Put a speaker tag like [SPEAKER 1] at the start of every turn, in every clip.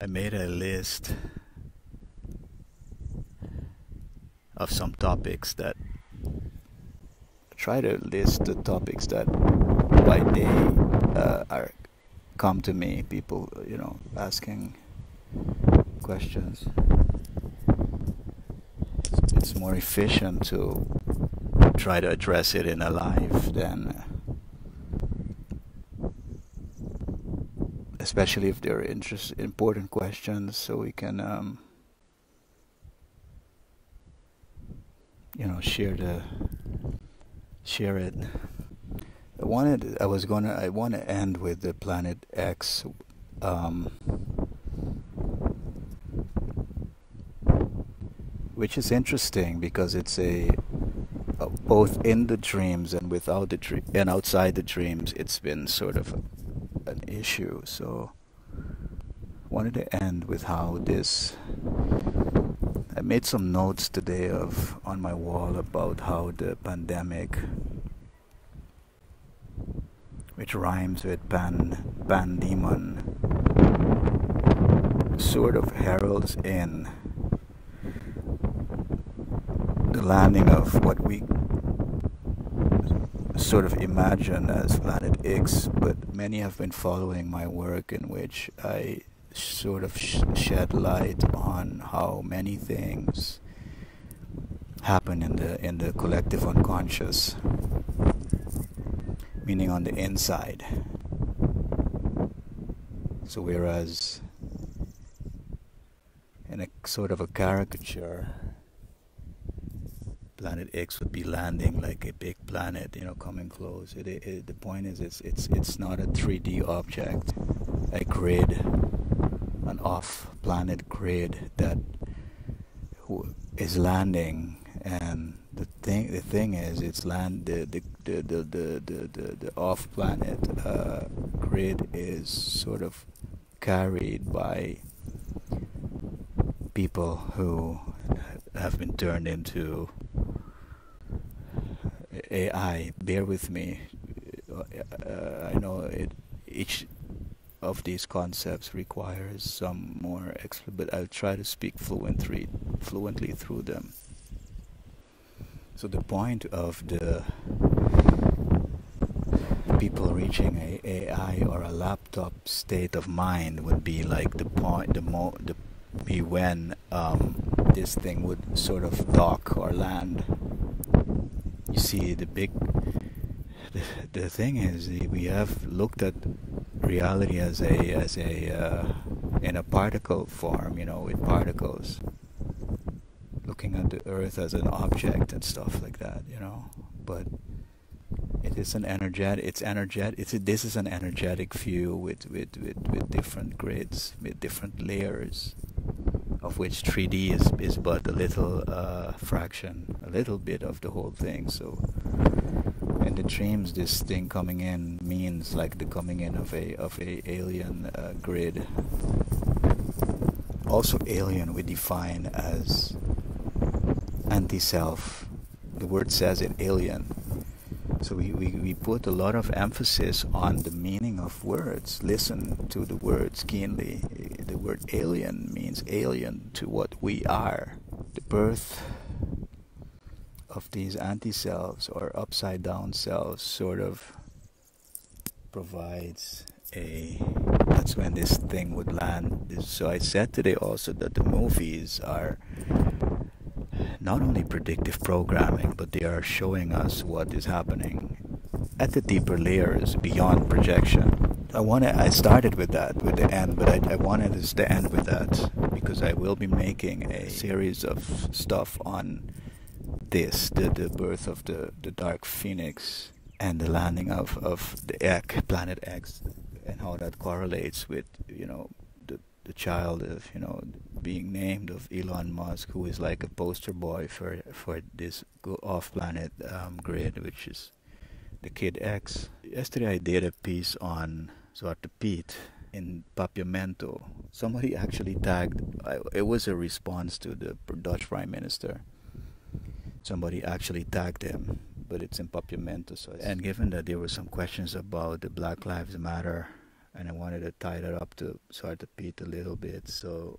[SPEAKER 1] I made a list of some topics that try to list the topics that by day uh, are come to me people you know asking questions. It's more efficient to try to address it in a live than especially if they're interest important questions so we can um, you know share the share it. I wanted I was gonna I want to end with the planet X um, which is interesting because it's a uh, both in the dreams and without the dream and outside the dreams it's been sort of issue. So wanted to end with how this I made some notes today of on my wall about how the pandemic which rhymes with pan pandemon sort of heralds in the landing of what we sort of imagine as Planet X, but many have been following my work in which I sort of sh shed light on how many things happen in the in the collective unconscious, meaning on the inside. So whereas in a sort of a caricature planet X would be landing like a big planet, you know, coming close. It, it, the point is, it's it's it's not a 3D object, a grid, an off-planet grid that is landing. And the thing the thing is, it's land the the the the the the, the, the off-planet uh, grid is sort of carried by people who have been turned into AI. Bear with me. Uh, I know it, each of these concepts requires some more explanation, but I'll try to speak fluently, fluently through them. So the point of the people reaching a AI or a laptop state of mind would be like the point, the mo, the be when um, this thing would sort of dock or land you see the big the, the thing is we have looked at reality as a as a uh, in a particle form you know with particles. Looking at the earth as an object and stuff like that you know? But it is an energetic it's energetic it's a, this is an energetic view with, with with with different grids with different layers of which 3D is, is but a little uh, fraction, a little bit of the whole thing. So in the dreams, this thing coming in means like the coming in of a of a alien uh, grid. Also, alien we define as anti-self. The word says it, alien. So we, we, we put a lot of emphasis on the meaning of words. Listen to the words keenly. The word alien means alien to what we are. The birth of these anti-selves or upside down selves sort of provides a that's when this thing would land so i said today also that the movies are not only predictive programming, but they are showing us what is happening at the deeper layers beyond projection. I want to, I started with that, with the end, but I, I wanted to end with that because I will be making a series of stuff on this, the, the birth of the, the Dark Phoenix and the landing of, of the egg, planet X, and how that correlates with, you know, the child of you know being named of Elon Musk, who is like a poster boy for for this off-planet um, grid, which is the Kid X. Yesterday I did a piece on Zwarte Piet in Papiamento. Somebody actually tagged. it was a response to the Dutch Prime Minister. Somebody actually tagged him, but it's in Papiamento. So and given that there were some questions about the Black Lives Matter and I wanted to tie that up to Zwarte Piet a little bit. So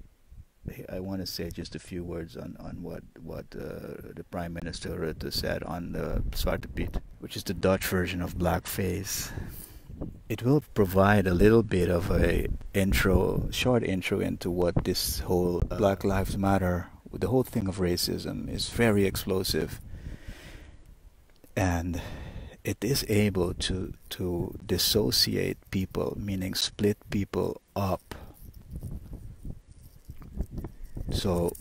[SPEAKER 1] I want to say just a few words on, on what what uh, the Prime Minister Rutte said on the Zwarte Piet, which is the Dutch version of blackface. It will provide a little bit of a intro, short intro into what this whole uh, Black Lives Matter, the whole thing of racism is very explosive, and it is able to to dissociate people, meaning split people up. So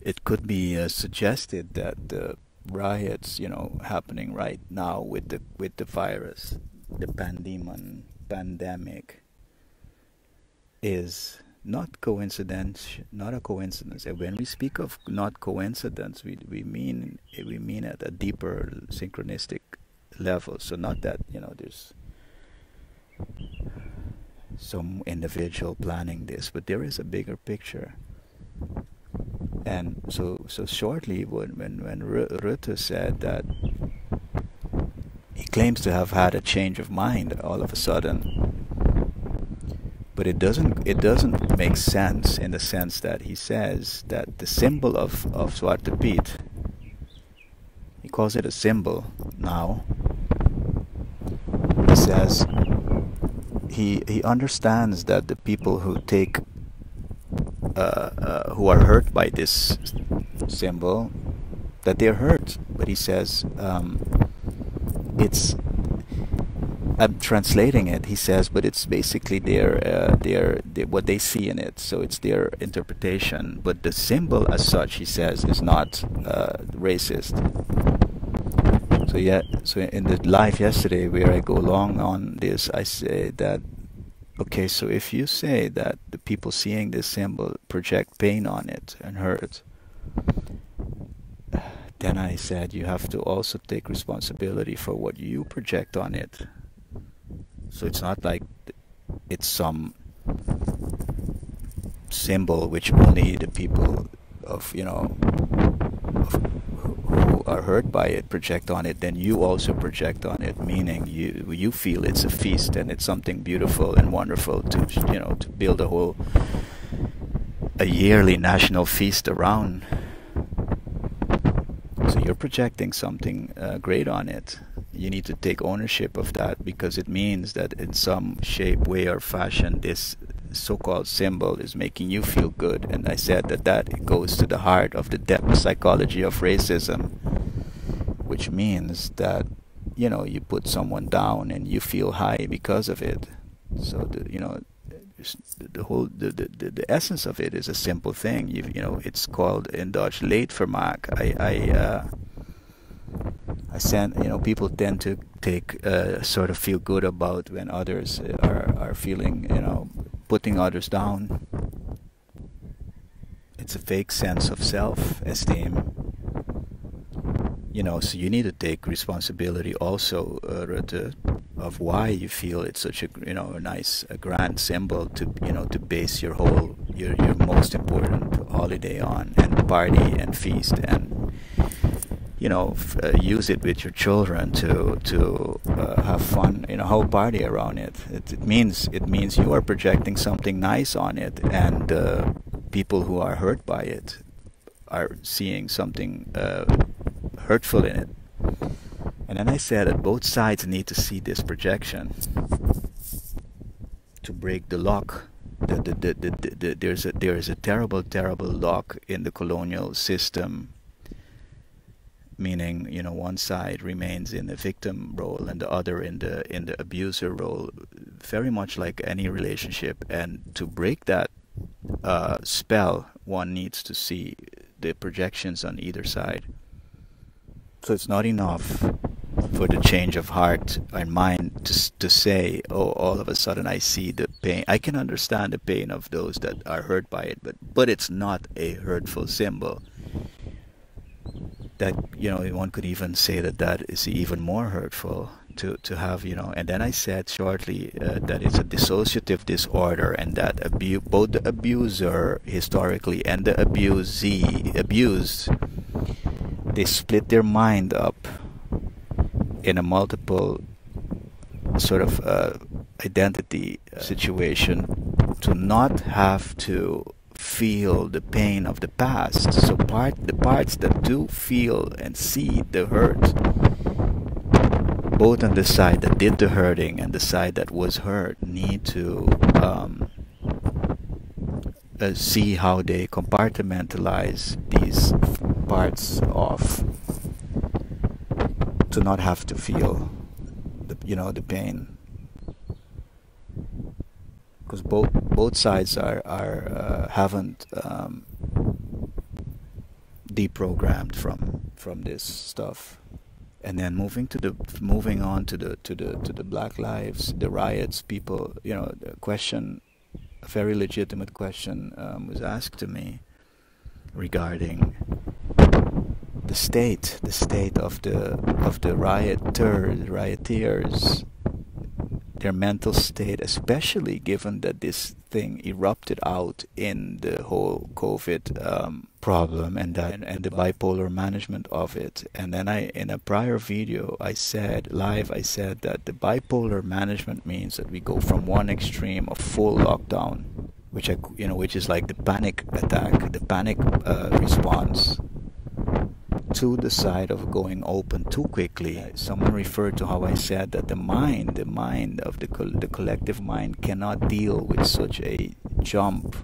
[SPEAKER 1] it could be uh, suggested that the riots, you know, happening right now with the with the virus, the pandemon, pandemic, is not coincidence, not a coincidence. And when we speak of not coincidence, we we mean we mean at a deeper synchronistic level. So not that you know there's some individual planning this, but there is a bigger picture. And so, so shortly, when when when Rutte said that he claims to have had a change of mind all of a sudden, but it doesn't it doesn't make sense in the sense that he says that the symbol of of Zwarte Piet, he calls it a symbol now. He says he he understands that the people who take uh, uh, who are hurt by this symbol that they're hurt. But he says um, it's I'm translating it he says but it's basically their, uh, their, their what they see in it. So it's their interpretation. But the symbol as such he says is not racist. So yeah, so in the live yesterday where I go long on this, I say that okay, so if you say that the people seeing this symbol project pain on it and hurt, then I said you have to also take responsibility for what you project on it. So it's not like it's some symbol which only the people of you know of are hurt by it project on it, then you also project on it, meaning you you feel it's a feast and it's something beautiful and wonderful to you know to build a whole a yearly national feast around. So you're projecting something uh, great on it. You need to take ownership of that because it means that in some shape, way, or fashion, this so-called symbol is making you feel good. And i said that that goes to the heart of the depth psychology of racism which means that you know you put someone down and you feel high because of it. So the, you know the whole the, the, the essence of it is a simple thing. You, you know it's called in Dutch leedvermaak I I uh, I send you know people tend to take uh, sort of feel good about when others are are feeling you know putting others down. It's a fake sense of self-esteem. You know, so you need to take responsibility also, uh, of why you feel it's such a you know a nice, a grand symbol to you know to base your whole your your most important holiday on and party and feast and you know, f- uh, use it with your children to to uh, have fun, you know, whole party around it. it. It means it means you are projecting something nice on it, and uh, people who are hurt by it are seeing something uh, hurtful in it. And then I said that both sides need to see this projection to break the lock. The, the, the, the, the, there's a there is a terrible, terrible lock in the colonial system meaning you know one side remains in the victim role and the other in the in the abuser role very much like any relationship. And to break that uh, spell one needs to see the projections on either side. So it's not enough for the change of heart and mind to, to say oh all of a sudden i see the pain. I can understand the pain of those that are hurt by it but but it's not a hurtful symbol that you know one could even say that that is even more hurtful to to have you know. And then I said shortly uh, that it's a dissociative disorder and that abu- both the abuser historically and the abusee abused they split their mind up in a multiple sort of uh, identity uh, situation to not have to feel the pain of the past. So part the parts that do feel and see the hurt, both on the side that did the hurting and the side that was hurt, need to um, uh, see how they compartmentalize these parts off to not have to feel the you know the pain because both both sides are are uh, haven't um, deprogrammed from from this stuff. And then moving to the moving on to the to the to the black lives the riots people you know the question a very legitimate question um, was asked to me regarding the state the state of the of the rioters rioters their mental state, especially given that this thing erupted out in the whole COVID um, problem and that and, the bipolar management of it. And then I, in a prior video, I said live, I said that the bipolar management means that we go from one extreme of full lockdown, which I, you know, which is like the panic attack, the panic uh, response to the side of going open too quickly. Someone referred to how I said that the mind, the mind of the, the collective mind cannot deal with such a jump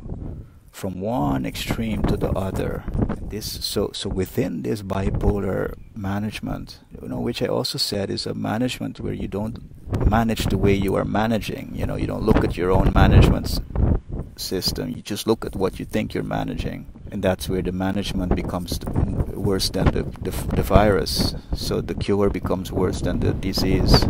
[SPEAKER 1] from one extreme to the other. This so so within this bipolar management, you know, which I also said is a management where you don't manage the way you are managing. You know, you don't look at your own management system. You just look at what you think you're managing, and that's where the management becomes worse than the, the, the virus. So the cure becomes worse than the disease.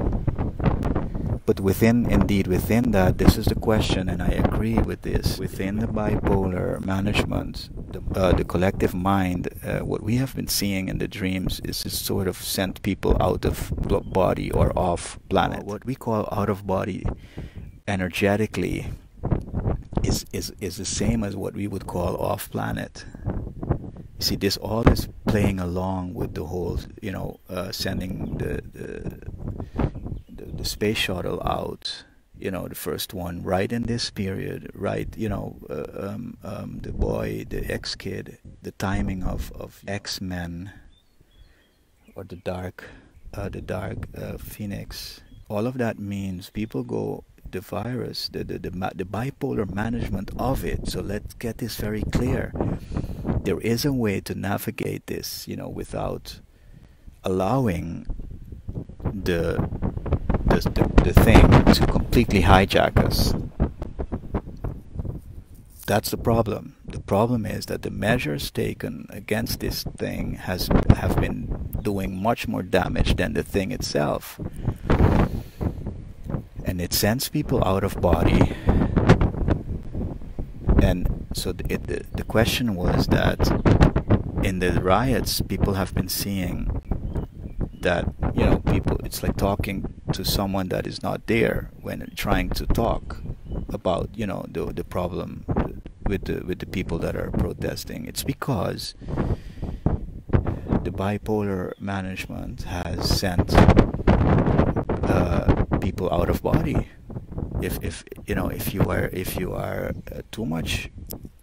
[SPEAKER 1] But within, indeed, within that, this is the question, and I agree with this. Within the bipolar management, the, uh, the collective mind, uh, what we have been seeing in the dreams is it sort of sent people out of body or off planet. What we call out of body energetically is, is, is the same as what we would call off planet. You see, this all is playing along with the whole, you know, uh, sending the, the, the, the space shuttle out you know the first one right in this period right you know uh, um, um, the boy the x kid the timing of of x-men or the dark uh, the dark uh, phoenix all of that means people go the virus, the, the, the, the bipolar management of it. So let's get this very clear. There is a way to navigate this, you know, without allowing the the, the, the thing to completely hijack us. That's the problem. The problem is that the measures taken against this thing has have been doing much more damage than the thing itself and it sends people out of body so the, it, the, the question was that in the riots people have been seeing that you know people it's like talking to someone that is not there when trying to talk about you know the the problem with the with the people that are protesting. It's because the bipolar management has sent uh, people out of body. If if you know if you are if you are uh, too much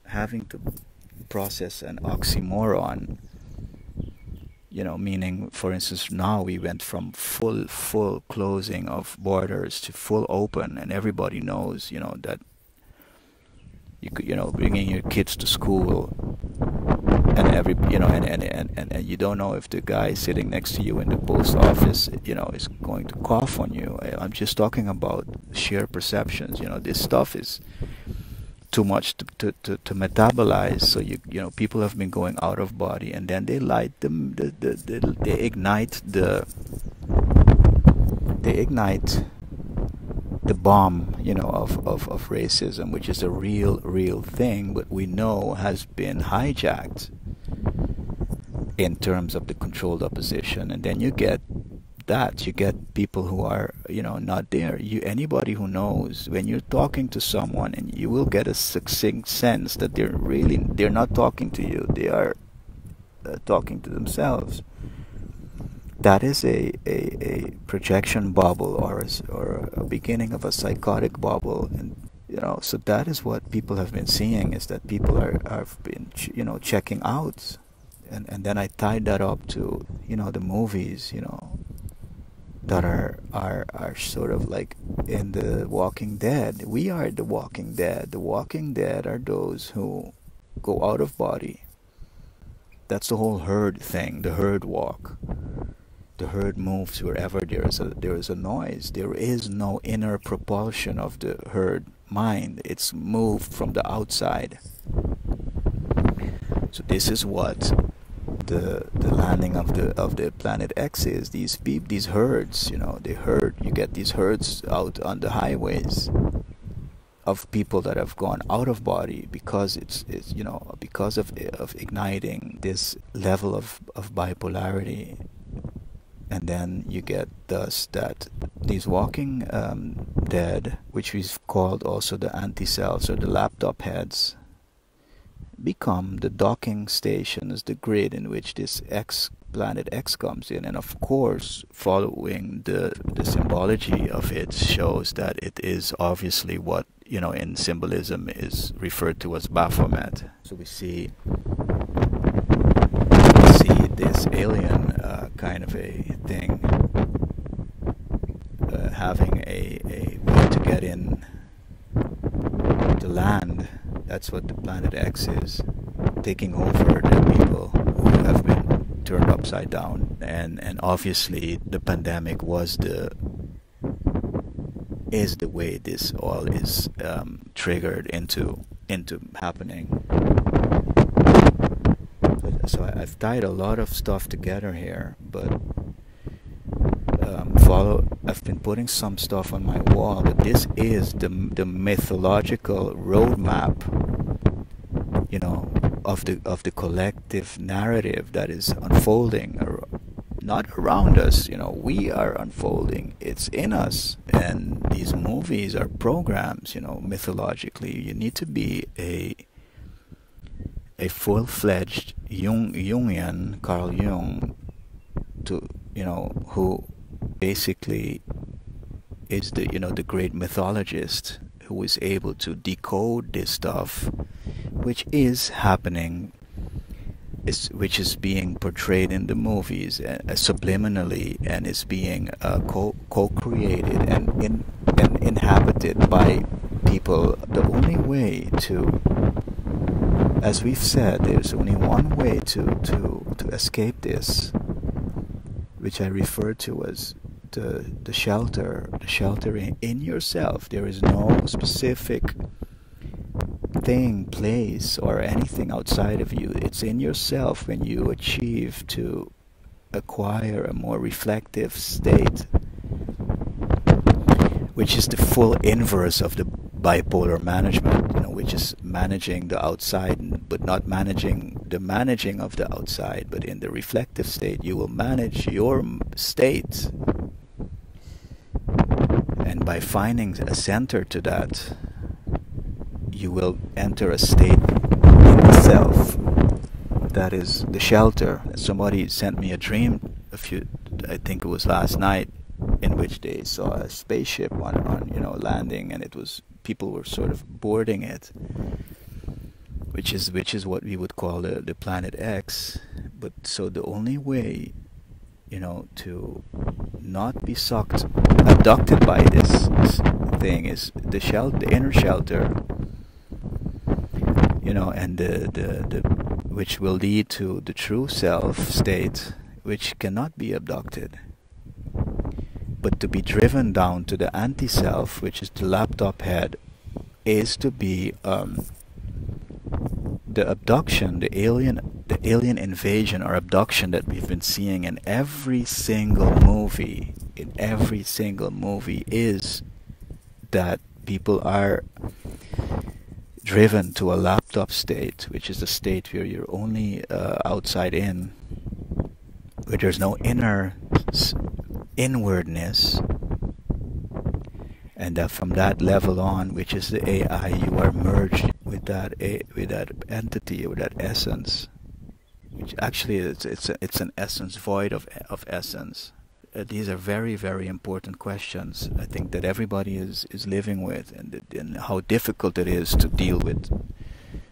[SPEAKER 1] having to process an oxymoron you know meaning for instance now we went from full full closing of borders to full open and everybody knows you know that you could you know bringing your kids to school and every you know and, and, and, and, and you don't know if the guy sitting next to you in the post office you know is going to cough on you. I'm just talking about sheer perceptions. You know this stuff is too much to, to, to, to metabolize so you you know people have been going out of body and then they light them the, the, the, they ignite the they ignite the bomb, you know, of, of, of racism, which is a real, real thing, but we know has been hijacked in terms of the controlled opposition. And then you get that you get people who are you know not there. You anybody who knows when you're talking to someone and you will get a succinct sense that they're really they're not talking to you they are uh, talking to themselves that is a, a, a projection bubble or a, or a beginning of a psychotic bubble. And you know so that is what people have been seeing is that people are have been you know checking out. And and then I tied that up to you know the movies you know that are are are sort of like in the Walking Dead. We are the Walking Dead. The Walking Dead are those who go out of body. That's the whole herd thing, the herd walk. The herd moves wherever there is a there is a noise. There is no inner propulsion of the herd mind. It's moved from the outside. So this is what the the landing of the of the planet X is. These these herds, you know, they herd. You get these herds out on the highways of people that have gone out of body because it's, it's you know because of of igniting this level of of bipolarity and then you get thus that these walking um, dead, which we've called also the anti-selves or the laptop heads, become the docking stations, the grid in which this X planet X comes in, and of course, following the the symbology of it shows that it is obviously what you know in symbolism is referred to as Baphomet. So we see we see this alien uh, kind of a thing uh, having a, a way to get in that's what the planet X is, taking over the people who have been turned upside down. And and obviously the pandemic was the is the way this all is um, triggered into into happening. So I've tied a lot of stuff together here, but um, follow. I've been putting some stuff on my wall, but this is the the mythological roadmap, you know, of the of the collective narrative that is unfolding, or not around us. You know, we are unfolding. It's in us, and these movies are programs. You know, mythologically, you need to be a a full-fledged Jung, Jungian Carl Jung to you know who basically is the you know the great mythologist who is able to decode this stuff which is happening is which is being portrayed in the movies uh, subliminally and is being uh, co- co-created and in and inhabited by people. The only way to as we've said there's only one way to to to escape this which I refer to as the, the shelter, the sheltering in yourself. There is no specific thing, place, or anything outside of you. It's in yourself when you achieve to acquire a more reflective state, which is the full inverse of the bipolar management, you know, which is managing the outside but not managing the managing of the outside, but in the reflective state, you will manage your state. By finding a center to that, you will enter a state in itself that is the shelter. Somebody sent me a dream a few, I think it was last night, in which they saw a spaceship on, on you know landing, and it was people were sort of boarding it, which is which is what we would call the, the planet X. But so the only way, you know, to not be sucked, abducted by this, thing is the shelter, the inner shelter, you know, and the, the the which will lead to the true self state, which cannot be abducted but to be driven down to the anti-self, which is the laptop head, is to be um, the abduction, the alien, the alien invasion or abduction that we've been seeing in every single movie. In every single movie, is that people are driven to a laptop state, which is a state where you're only uh, outside in, where there's no inner inwardness and that from that level on which is the AI you are merged with that with that entity with that essence which actually it's it's a, it's an essence void of of essence. Uh, these are very very important questions. I think that everybody is is living with, and and how difficult it is to deal with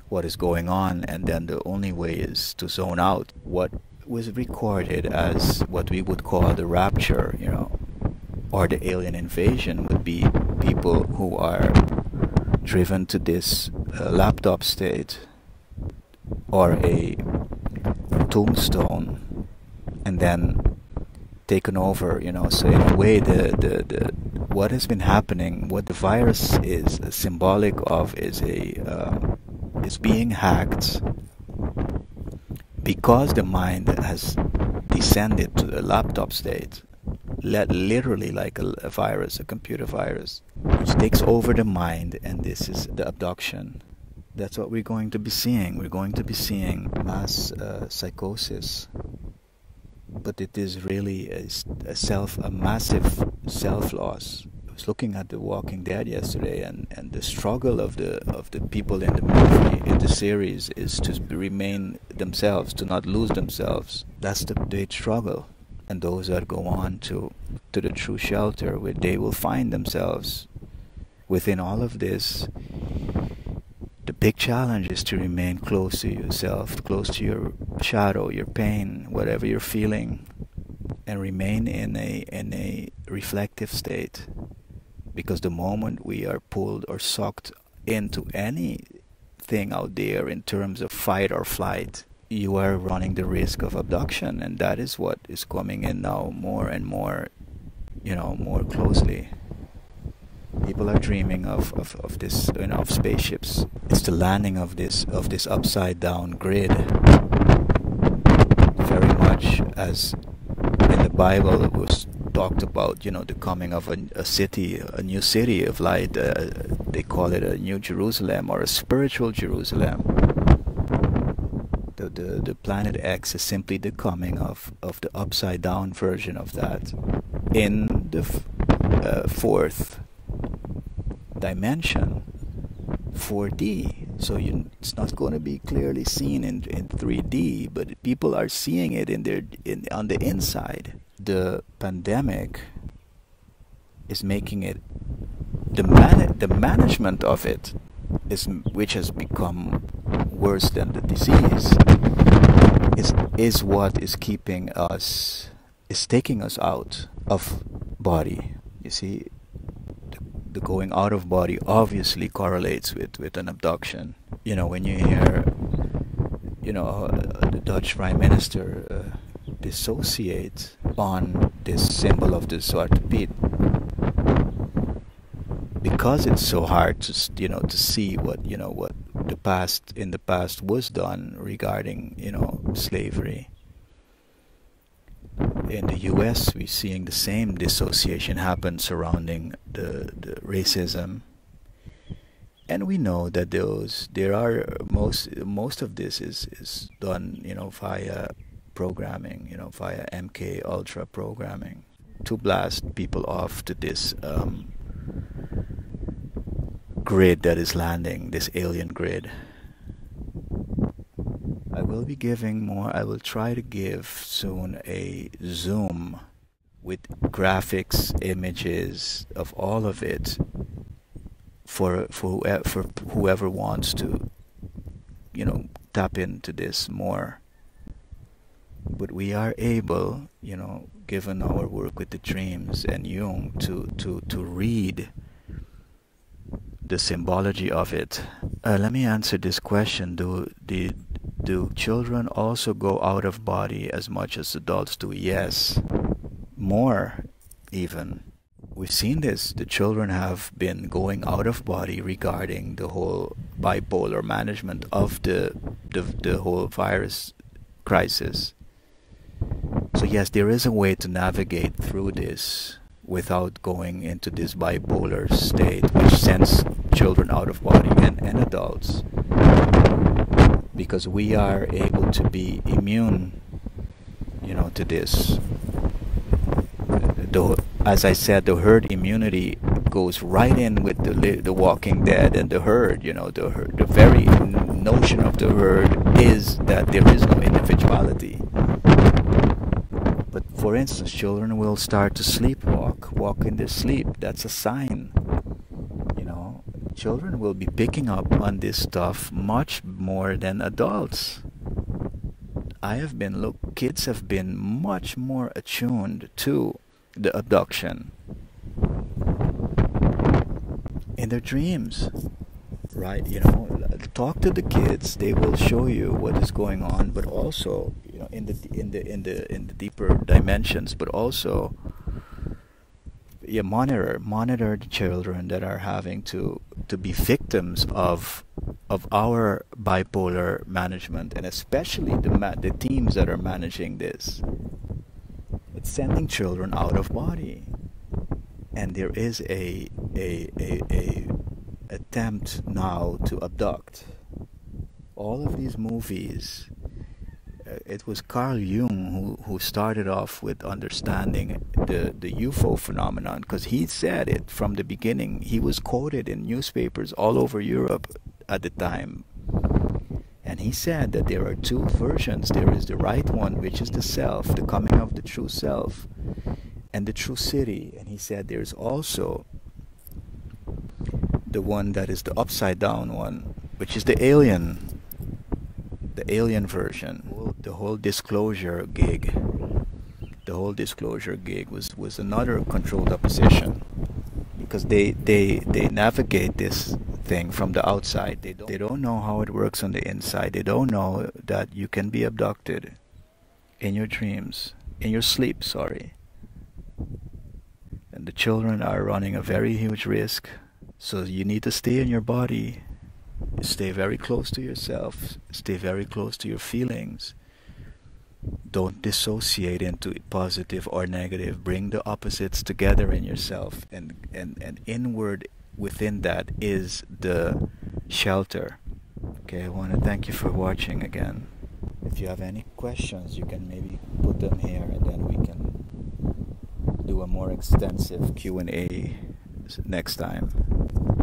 [SPEAKER 1] what is going on, and then the only way is to zone out. What was recorded as what we would call the rapture, you know, or the alien invasion would be people who are driven to this uh, laptop state or a tombstone and then taken over you know. So in a way the, the, the what has been happening what the virus is symbolic of is a uh, is being hacked because the mind has descended to the laptop state let literally like a, a virus a computer virus which takes over the mind and this is the abduction that's what we're going to be seeing. We're going to be seeing mass uh, psychosis, but it is really a, a, self, a massive self loss. I was looking at The Walking Dead yesterday, and, and the struggle of the of the people in the movie, in the series, is to remain themselves, to not lose themselves. That's the big struggle. And those that go on to to the true shelter, where they will find themselves within all of this the big challenge is to remain close to yourself, close to your shadow, your pain, whatever you're feeling, and remain in a in a reflective state. Because the moment we are pulled or sucked into anything out there in terms of fight or flight, you are running the risk of abduction, and that is what is coming in now more and more, you know, more closely. People are dreaming of, of, of this, you know, of spaceships. It's the landing of this of this upside down grid. Very much as in the Bible it was talked about, you know, the coming of a, a city, a new city of light. Uh, they call it a new Jerusalem or a spiritual Jerusalem. The, the, the planet X is simply the coming of, of the upside down version of that in the uh, fourth dimension 4D. So you, it's not going to be clearly seen in, in 3D, but people are seeing it in their in, on the inside. The pandemic is making it the man the management of it is which has become worse than the disease is is what is keeping us is taking us out of body. You see, the going out of body obviously correlates with, with an abduction. You know, when you hear, you know, uh, the Dutch Prime Minister uh, dissociate on this symbol of the Zwarte Piet, because it's so hard to, you know, to see what, you know, what the past, in the past was done regarding, you know, slavery in the US, we're seeing the same dissociation happen surrounding the, the racism. And we know that those there are most most of this is, is done you know via programming you know via MK Ultra programming to blast people off to this um, grid that is landing this alien grid I will be giving more. I will try to give soon a zoom with graphics, images of all of it for for for whoever wants to you know tap into this more. But we are able you know given our work with the dreams and Jung to to to read the symbology of it. Uh, let me answer this question. Do the do children also go out of body as much as adults do? Yes, more even. We've seen this. The children have been going out of body regarding the whole bipolar management of the, the, the whole virus crisis. So, yes, there is a way to navigate through this without going into this bipolar state, which sends children out of body and, and adults because we are able to be immune you know to this the, as i said the herd immunity goes right in with the the Walking Dead and the herd. You know, the herd, the very notion of the herd is that there is no individuality. But for instance, children will start to sleepwalk, walk in their sleep. That's a sign. Children will be picking up on this stuff much more than adults. I have been look kids have been much more attuned to the abduction in their dreams right you know talk to the kids they will show you what is going on but also you know in the in the in the in the deeper dimensions but also yeah monitor monitor the children that are having to to be victims of of our bipolar management and especially the the teams that are managing this. It's sending children out of body. And there is a a a, a attempt now to abduct all of these movies Uh, it was Carl Jung who, who started off with understanding the, the UFO phenomenon because he said it from the beginning. He was quoted in newspapers all over Europe at the time. And he said that there are two versions. There is the right one, which is the self, the coming of the true self, and the true city. And he said there's also the one that is the upside down one, which is the alien, the alien version. The whole disclosure gig, the whole disclosure gig was, was another controlled opposition because they, they, they navigate this thing from the outside. They don't, they don't know how it works on the inside. They don't know that you can be abducted in your dreams, in your sleep, sorry. And the children are running a very huge risk. So you need to stay in your body, stay very close to yourself, stay very close to your feelings. Don't dissociate into positive or negative. Bring the opposites together in yourself and, and, and inward within that is the shelter. Okay, I want to thank you for watching again. If you have any questions, you can maybe put them here and then we can do a more extensive Q&A next time.